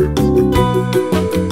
Música